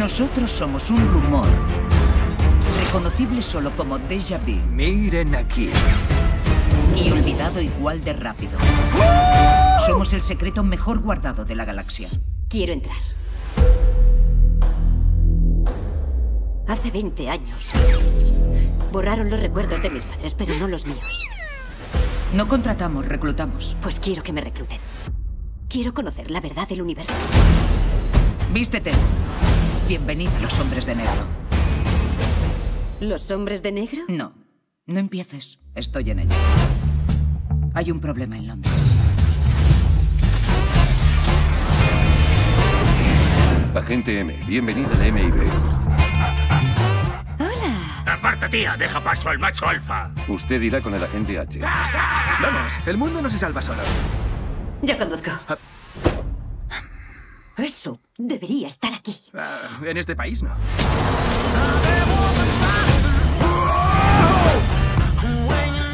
Nosotros somos un rumor, reconocible solo como déjà vu Miren aquí. y olvidado igual de rápido. Somos el secreto mejor guardado de la galaxia. Quiero entrar. Hace 20 años. Borraron los recuerdos de mis padres, pero no los míos. No contratamos, reclutamos. Pues quiero que me recluten. Quiero conocer la verdad del universo. Vístete. Bienvenida a los hombres de negro. ¿Los hombres de negro? No, no empieces. Estoy en ello. Hay un problema en Londres. Agente M, bienvenida a la MIB. Hola. Aparta, tía, deja paso al macho alfa. Usted irá con el agente H. Vamos, el mundo no se salva solo. Yo conduzco. Eso debería estar aquí. Ah, en este país no.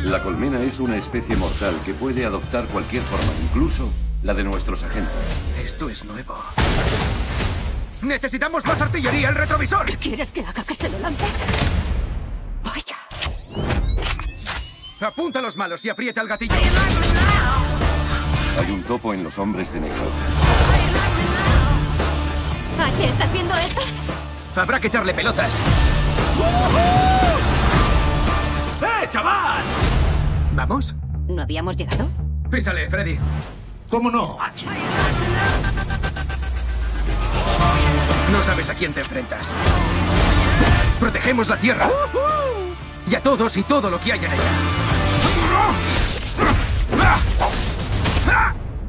La colmena es una especie mortal que puede adoptar cualquier forma, incluso la de nuestros agentes. Esto es nuevo. ¡Necesitamos más artillería! ¡El retrovisor! ¿Quieres que haga que se lo lance? Vaya. Apunta a los malos y aprieta el gatillo. Hay un topo en los hombres de negro. H, ¿estás viendo esto? Habrá que echarle pelotas. ¡Eh, chaval! ¿Vamos? ¿No habíamos llegado? Písale, Freddy. ¿Cómo no, H? No sabes a quién te enfrentas. Protegemos la Tierra. Y a todos y todo lo que hay en ella.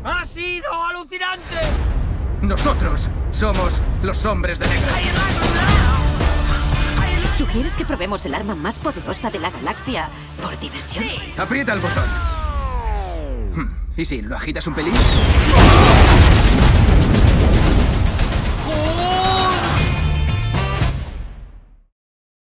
¡Ha sido alucinante! Nosotros somos los hombres de negro. ¿Sugieres que probemos el arma más poderosa de la galaxia por diversión? Aprieta el botón. Hmm, ¿Y si lo agitas un pelín?